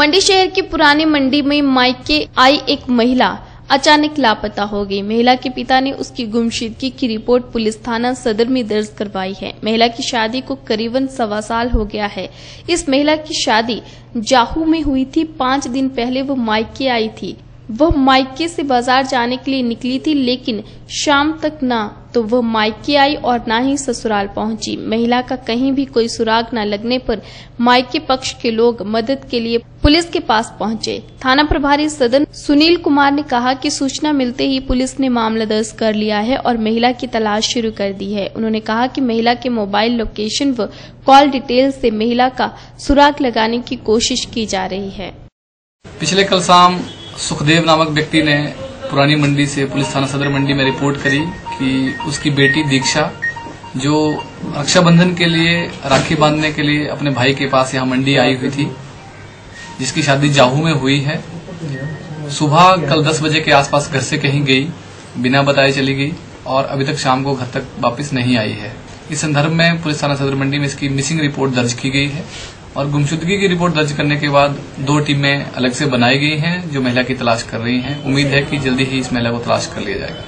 मंडी शहर की पुरानी मंडी में मायके आई एक महिला। अचानक लापता हो गई। महिला के पिता ने उसकी गुमशुदगी की रिपोर्ट पुलिस थाना सदर में दर्ज करवाई है। महिला की शादी को करीबन सवा साल हो गया है। इस महिला की शादी जाहू में हुई थी। पाँच दिन पहले वो मायके आई थी। वह मायके से बाज़ार जाने के लिए निकली थी, लेकिन शाम तक ना तो वह मायके आई और ना ही ससुराल पहुँची। महिला का कहीं भी कोई सुराग न लगने पर मायके पक्ष के लोग मदद के लिए पुलिस के पास पहुँचे। थाना प्रभारी सदन सुनील कुमार ने कहा कि सूचना मिलते ही पुलिस ने मामला दर्ज कर लिया है और महिला की तलाश शुरू कर दी है। उन्होंने कहा कि महिला के मोबाइल लोकेशन व कॉल डिटेल से महिला का सुराग लगाने की कोशिश की जा रही है। पिछले कल शाम सुखदेव नामक व्यक्ति ने पुरानी मंडी से पुलिस थाना सदर मंडी में रिपोर्ट करी कि उसकी बेटी दीक्षा, जो रक्षाबंधन के लिए राखी बांधने के लिए अपने भाई के पास यहाँ मंडी आई हुई थी, जिसकी शादी जाहू में हुई है, सुबह कल 10 बजे के आसपास घर से कहीं गई, बिना बताए चली गई और अभी तक शाम को घर तक वापस नहीं आई है। इस संदर्भ में पुलिस थाना सदर मंडी में इसकी मिसिंग रिपोर्ट दर्ज की गई है। और गुमशुदगी की रिपोर्ट दर्ज करने के बाद दो टीमें अलग से बनाई गई हैं, जो महिला की तलाश कर रही हैं। उम्मीद है कि जल्दी ही इस महिला को तलाश कर लिया जाएगा।